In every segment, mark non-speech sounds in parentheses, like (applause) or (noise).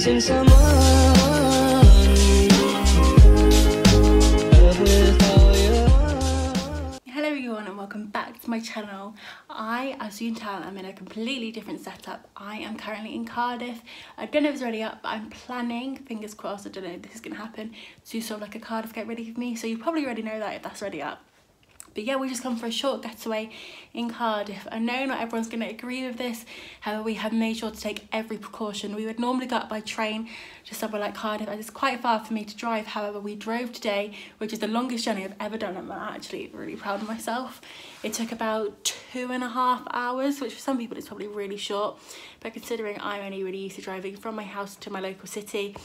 missing someone. All. Hello everyone and welcome back to my channel. I, as you can tell, I'm in a completely different setup. I am currently in Cardiff. I don't know if it's already up, but I'm planning, fingers crossed, I don't know if this is going to happen, to sort of like a Cardiff get ready for me. So you probably already know that if that's already up. But yeah, we just come for a short getaway in Cardiff. I know not everyone's going to agree with this, however, we have made sure to take every precaution. We would normally go up by train to somewhere like Cardiff, as it's quite far for me to drive. However, we drove today, which is the longest journey I've ever done. I'm actually really proud of myself. It took about two and a half hours, which for some people is probably really short. But considering I'm only really used to driving from my house to my local city,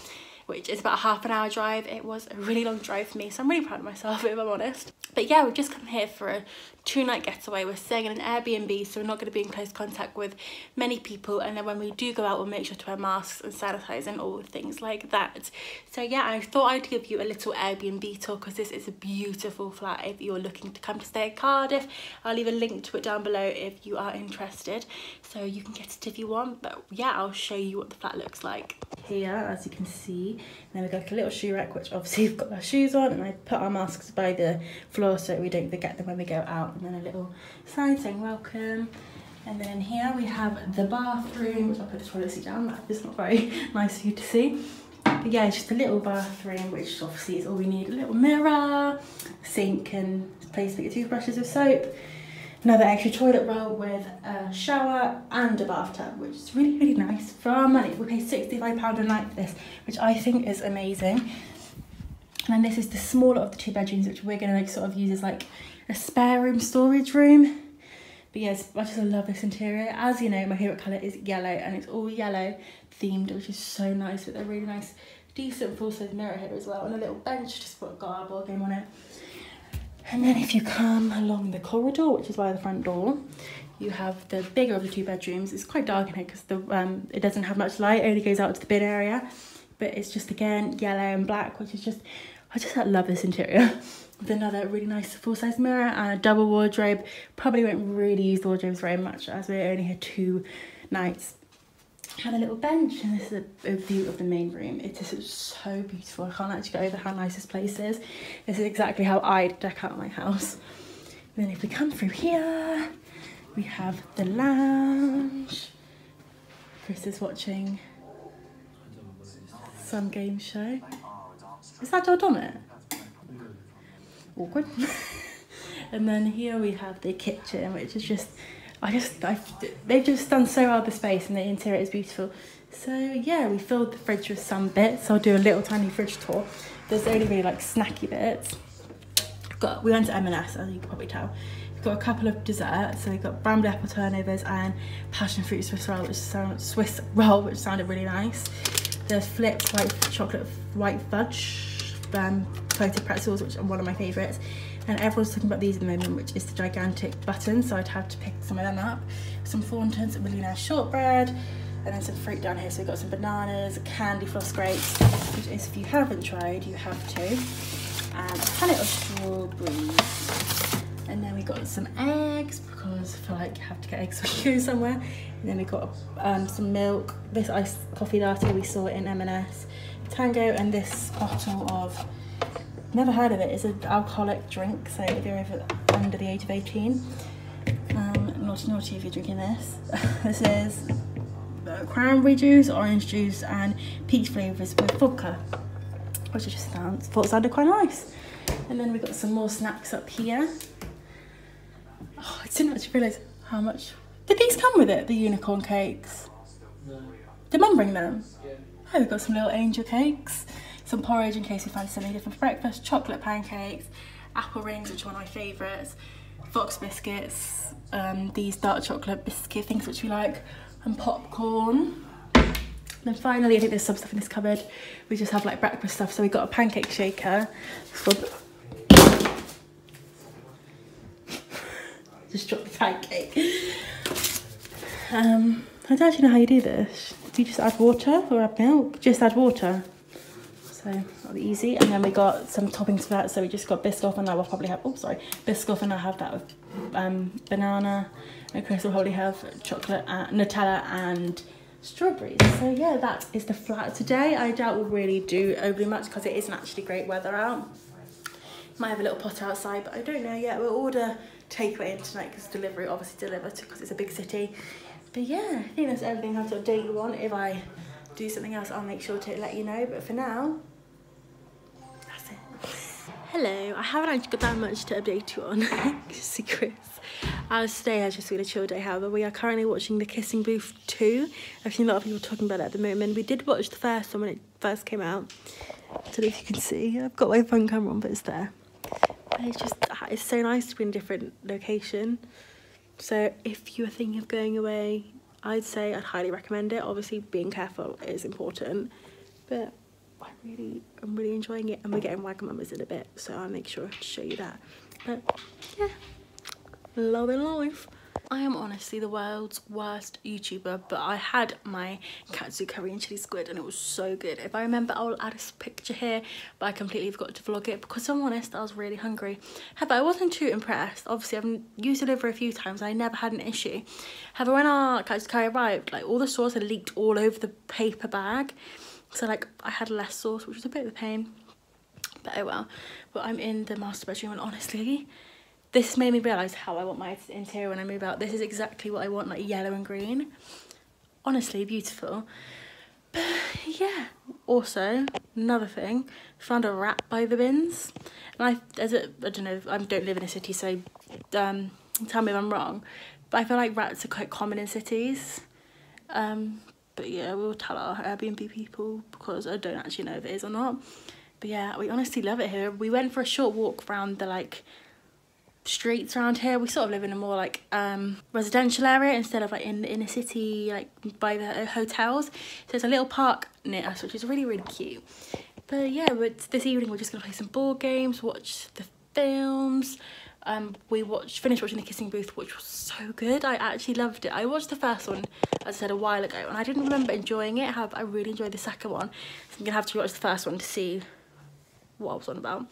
which is about a half an hour drive. It was a really long drive for me, so I'm really proud of myself (laughs) if I'm honest. But yeah, we've just come here for a two night getaway. We're staying in an Airbnb, so we're not going to be in close contact with many people. And then when we do go out, we'll make sure to wear masks and sanitize and all things like that. So yeah, I thought I'd give you a little Airbnb tour because this is a beautiful flat if you're looking to come to stay at Cardiff. I'll leave a link to it down below if you are interested. So you can get it if you want. But yeah, I'll show you what the flat looks like. Here, as you can see, and then we've got like a little shoe rack, which obviously we've got our shoes on, and I put our masks by the floor so we don't forget them when we go out. And then a little sign saying welcome. And then here we have the bathroom, which I'll put the toilet seat down, that is not very (laughs) nice for you to see. But yeah, it's just a little bathroom, which obviously is all we need. A little mirror, sink and place to put your toothbrushes with soap. Another extra toilet roll with a shower and a bathtub, which is really, really nice. For our money, we pay £65 a night for this, which I think is amazing. And then this is the smaller of the two bedrooms, which we're gonna like sort of use as like a spare room storage room. But yes, I just love this interior. As you know, my favourite colour is yellow and it's all yellow themed, which is so nice with a really nice, decent full-size mirror here as well and a little bench just put a got game on it. And then if you come along the corridor, which is by the front door, you have the bigger of the two bedrooms. It's quite dark in here because the um, it doesn't have much light, it only goes out to the bin area. But it's just again yellow and black, which is just I just love this interior. (laughs) With another really nice full-size mirror and a double wardrobe. Probably won't really use the wardrobes very much as we're only here two nights. Have a little bench and this is a, a view of the main room. It is so beautiful. I can't actually go over how nice this place is. This is exactly how I'd deck out my house. And then if we come through here, we have the lounge. Chris is watching some game show. Is that Dodd on it? Awkward. (laughs) and then here we have the kitchen, which is just, I just, I, they've just done so well the space and the interior is beautiful. So yeah, we filled the fridge with some bits. I'll do a little tiny fridge tour. There's only really like snacky bits. Got, we went to M&S, as you can probably tell. We've got a couple of desserts. So we've got bramble apple turnovers and passion fruit Swiss roll, which sound, Swiss roll, which sounded really nice. There's flipped white chocolate white fudge, um, coated pretzels, which are one of my favourites. And everyone's talking about these at the moment, which is the gigantic button so I'd have to pick some of them up. Some Thorntons, nice shortbread, and then some fruit down here. So we've got some bananas, candy floss grapes, which is, if you haven't tried, you have to. And a palette of strawberries. And then we got some eggs, because I feel like you have to get eggs (laughs) when you somewhere. And then we got um, some milk, this iced coffee latte we saw in M&S, Tango, and this bottle of Never heard of it. It's an alcoholic drink, so if you're over under the age of 18, um, naughty naughty if you're drinking this. (laughs) this is cranberry juice, orange juice, and peach flavours with vodka, which I just sounds, thought sounded quite nice. And then we've got some more snacks up here. Oh, I didn't actually realise how much. Did these come with it, the unicorn cakes? No. Did mum bring them? Yeah. Oh, we've got some little angel cakes some porridge in case we fancy something different for breakfast, chocolate pancakes, apple rings, which are one of my favourites, fox biscuits, um, these dark chocolate biscuit things which we like, and popcorn. then finally, I think there's some stuff in this cupboard. We just have like breakfast stuff. So we got a pancake shaker. just dropped the pancake. Um, I don't actually know how you do this. Do you just add water or add milk? Just add water. So that'll be easy. And then we got some toppings for that. So we just got Biscoff and I will probably have, oh sorry, Biscoff and I have that with um, banana. And Chris will probably have chocolate, uh, Nutella and strawberries. So yeah, that is the flat today. I doubt we'll really do overly much because it isn't actually great weather out. Might have a little pot outside, but I don't know yet. We'll order takeaway in tonight because delivery obviously delivered because it's a big city. But yeah, I think that's everything I have to update you on. If I do something else, I'll make sure to let you know. But for now. Hello, I haven't actually got that much to update you on. See Chris. As today has just been a chill day, however, we are currently watching The Kissing Booth 2. I've seen a lot of people talking about it at the moment. We did watch the first one when it first came out. I don't know if you can see. I've got my phone camera on, but it's there. It's just, ah, it's so nice to be in a different location. So if you're thinking of going away, I'd say I'd highly recommend it. Obviously, being careful is important, but I really, I'm really enjoying it, and we're getting Wagamama's in a bit, so I'll make sure to show you that. But yeah, loving life. I am honestly the world's worst YouTuber, but I had my katsu curry and chili squid and it was so good. If I remember, I'll add a picture here, but I completely forgot to vlog it because I'm honest, I was really hungry. However, I wasn't too impressed. Obviously, I've used it over a few times. I never had an issue. However, when our katsu curry arrived, like all the sauce had leaked all over the paper bag. So like I had less sauce, which was a bit of a pain. But oh well. But I'm in the master bedroom and honestly, this made me realise how I want my interior when I move out. This is exactly what I want, like yellow and green. Honestly, beautiful. But yeah, also, another thing, found a rat by the bins. And I, as a, I don't know, I don't live in a city, so um, tell me if I'm wrong. But I feel like rats are quite common in cities. Um, but yeah, we'll tell our Airbnb people because I don't actually know if it is or not. But yeah, we honestly love it here. We went for a short walk around the like streets around here. We sort of live in a more like um, residential area instead of like in the inner city, like by the uh, hotels. So there's a little park near us, which is really, really cute. But yeah, but this evening we're just gonna play some board games, watch the films. Um, we watched, finished watching The Kissing Booth, which was so good. I actually loved it. I watched the first one, as I said, a while ago, and I didn't remember enjoying it. However, I really enjoyed the second one. So I'm gonna have to watch the first one to see what I was on about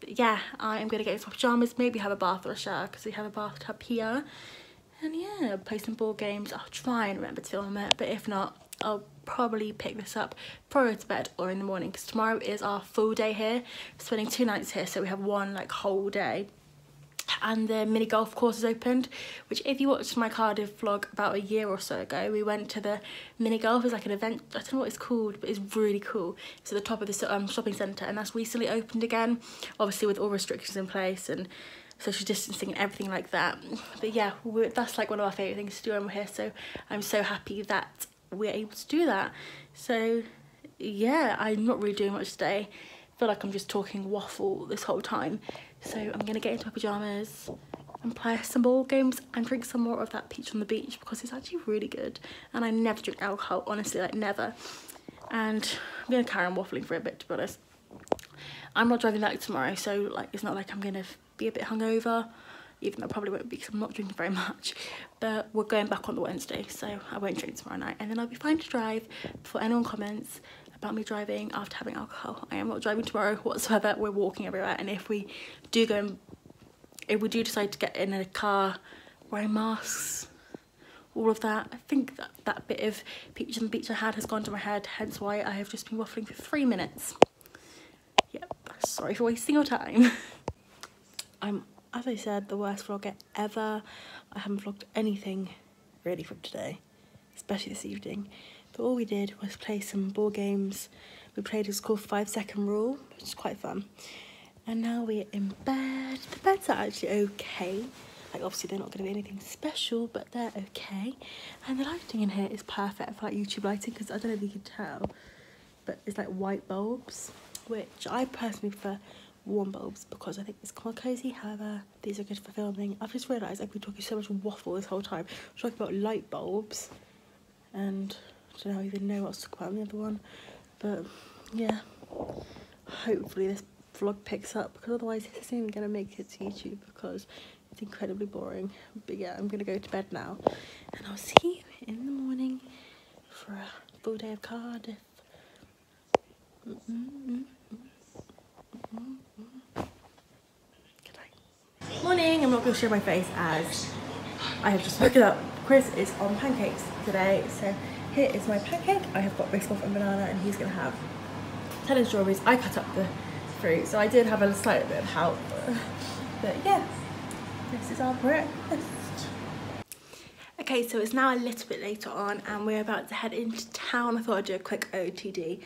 But yeah, I am going to get into my pyjamas, maybe have a bath or a shower because we have a bathtub here. And yeah, play some board games. I'll try and remember to film it, but if not, I'll probably pick this up prior to bed or in the morning because tomorrow is our full day here. We're spending two nights here, so we have one like whole day and the mini golf course is opened which if you watched my Cardiff vlog about a year or so ago we went to the mini golf. It's like an event I don't know what it's called but it's really cool. It's at the top of the um, shopping centre and that's recently opened again obviously with all restrictions in place and social distancing and everything like that. But yeah that's like one of our favourite things to do when we're here so I'm so happy that we're able to do that. So yeah I'm not really doing much today. I feel like I'm just talking waffle this whole time so I'm gonna get into my pajamas and play some ball games and drink some more of that peach on the beach because it's actually really good. And I never drink alcohol, honestly, like never. And I'm gonna carry on waffling for a bit to be honest. I'm not driving back tomorrow, so like it's not like I'm gonna be a bit hungover, even though I probably won't be because I'm not drinking very (laughs) much. But we're going back on the Wednesday, so I won't drink tomorrow night. And then I'll be fine to drive before anyone comments about me driving after having alcohol. I am not driving tomorrow whatsoever. We're walking everywhere. And if we do go and if we do decide to get in a car, wearing masks, all of that, I think that that bit of Peaches and Beach I had has gone to my head, hence why I have just been waffling for three minutes. Yep, sorry for wasting your time. (laughs) I'm, as I said, the worst vlogger ever. I haven't vlogged anything really from today, especially this evening. But all we did was play some board games. We played what's called Five Second Rule, which is quite fun. And now we're in bed. The beds are actually okay. Like obviously they're not going to be anything special, but they're okay. And the lighting in here is perfect for like YouTube lighting because I don't know if you can tell, but it's like white bulbs, which I personally prefer warm bulbs because I think it's quite cozy. However, these are good for filming. I've just realised I've been talking so much waffle this whole time. I'm talking about light bulbs and I don't even know what to talk about in the other one. But yeah, hopefully this vlog picks up because otherwise this isn't even going to make it to YouTube because it's incredibly boring. But yeah, I'm going to go to bed now and I'll see you in the morning for a full day of Cardiff. Mm -mm -mm Good night. Morning, I'm not going to show my face as I have just woken up. Chris is on pancakes today, so here is my pancake. I have got Biscoff and banana and he's gonna have 10 strawberries. I cut up the fruit, so I did have a slight bit of help. But yeah, this is our breakfast. Okay, so it's now a little bit later on and we're about to head into town. I thought I'd do a quick OTD,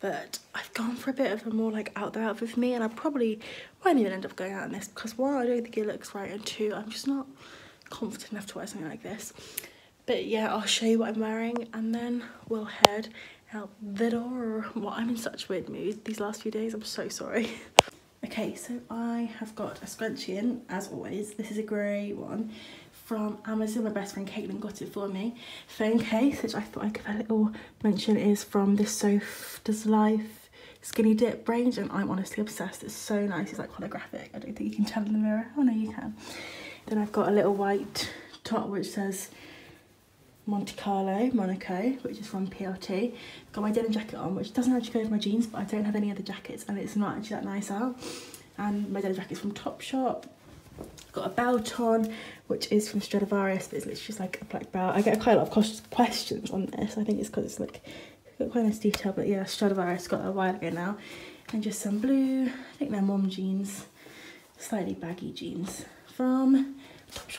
but I've gone for a bit of a more like out there outfit for me and I probably won't even end up going out in this because one, I don't think it looks right and two, I'm just not confident enough to wear something like this. But yeah, I'll show you what I'm wearing and then we'll head out the door. Well, I'm in such weird mood these last few days, I'm so sorry. (laughs) Okay, so I have got a scrunchie in, as always. This is a grey one from Amazon. My best friend Caitlin got it for me. Phone case, which I thought I could have a little mention, is from the Soph Does Life Skinny Dip range, and I'm honestly obsessed. It's so nice. It's like holographic. I don't think you can tell in the mirror. Oh no, you can. Then I've got a little white top which says Monte Carlo, Monaco, which is from PLT. Got my denim jacket on, which doesn't actually go with my jeans, but I don't have any other jackets and it's not actually that nice out. And my denim jacket's from Topshop. Got a belt on, which is from Stradivarius, but it's literally just like a black belt. I get quite a lot of questions on this. I think it's because it's like got quite a nice detail, but yeah, Stradivarius got a while ago now. And just some blue, I think they're mom jeans, slightly baggy jeans from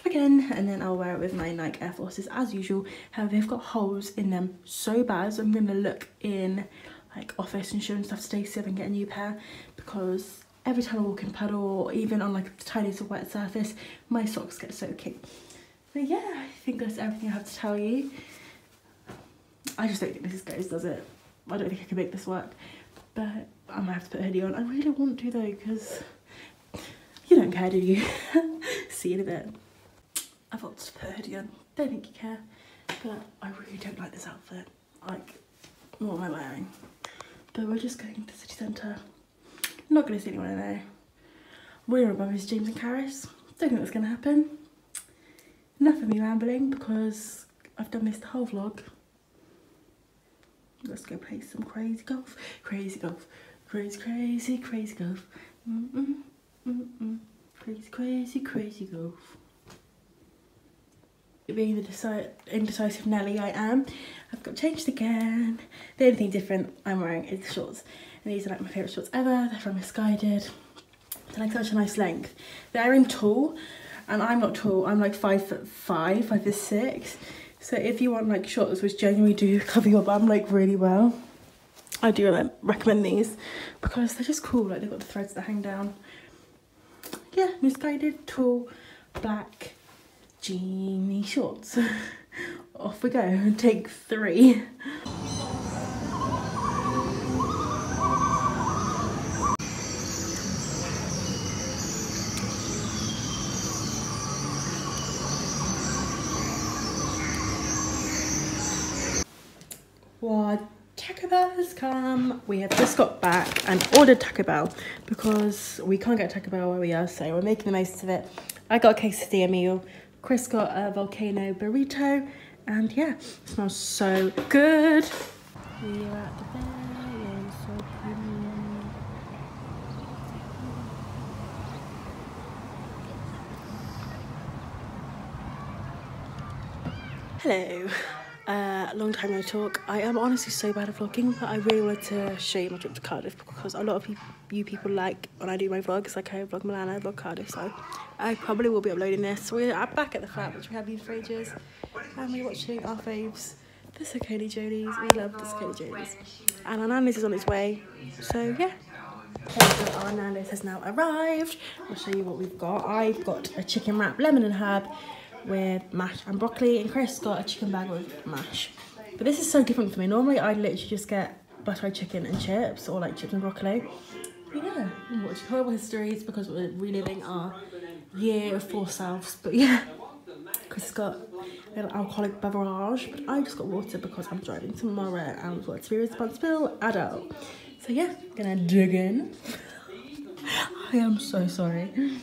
Again and then I'll wear it with my Nike Air Forces as usual. However, they've got holes in them so bad so I'm going to look in like office and Schuh and stuff today to I can get a new pair because every time I walk in puddle or even on like the tiniest of wet surface my socks get soaking. But yeah, I think that's everything I have to tell you. I just don't think this goes, does it? I don't think I can make this work. But I might have to put a hoodie on. I really want to though because you don't care, do you? (laughs) See you in a bit. Put a hoodie on. Don't think you care. But I really don't like this outfit. Like, what am I wearing? But we're just going to city centre. not going to see anyone I know. We're above is James and Caris. Don't think that's going to happen. Enough of me rambling because I've done this the whole vlog. Let's go play some crazy golf. Crazy golf. Crazy, crazy, crazy golf. Mm -mm, mm crazy, crazy, crazy golf being the indecisive Nelly I am, I've got changed again. The only thing different I'm wearing is shorts. And these are like my favourite shorts ever. They're from Missguided. They're like such a nice length. They're in tall, and I'm not tall. I'm like five foot five, five foot six. So if you want like shorts which genuinely do (laughs) cover your bum like really well, I do recommend these because they're just cool. Like they've got the threads that hang down. Yeah, Missguided, tall, black, Genie shorts. (laughs) Off we go, take three. What? Taco Bell has come. We have just got back and ordered Taco Bell because we can't get Taco Bell where we are, so we're making the most of it. I got a quesadilla meal Chris got a volcano burrito and yeah, smells so good. We are at the bay, so Hello. Uh, long time no talk. I am honestly so bad at vlogging, but I really wanted to show you my trip to Cardiff because a lot of you people like when I do my vlogs, like I vlog Milan, I vlog Cardiff, so I probably will be uploading this. We're back at the flat, which we have been for ages, and we're watching our faves, the Saccone-Jolys. We love the Saccone-Jolys. And our Nando's is on its way, so yeah. Our Nando's has now arrived. I'll show you what we've got. I've got a chicken wrap, lemon and herb, with mash and broccoli and Chris got a chicken bag with mash. But this is so different for me. Normally I'd literally just get buttered chicken and chips or like chips and broccoli. But yeah, I'm watching horrible histories because we're reliving our year of four selves. But yeah, Chris got an alcoholic beverage, but I just got water because I'm driving tomorrow and I've got to be a responsible adult. So yeah, gonna dig in. (laughs) I am so sorry. (laughs)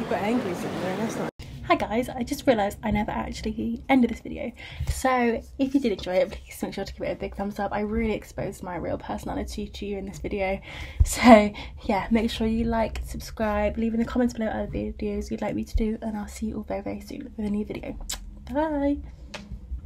You got angry somewhere, that's not Hi guys, I just realised I never actually ended this video. So if you did enjoy it, please make sure to give it a big thumbs up. I really exposed my real personality to you in this video. So yeah, make sure you like, subscribe, leave in the comments below other videos you'd like me to do and I'll see you all very very soon with a new video. Bye!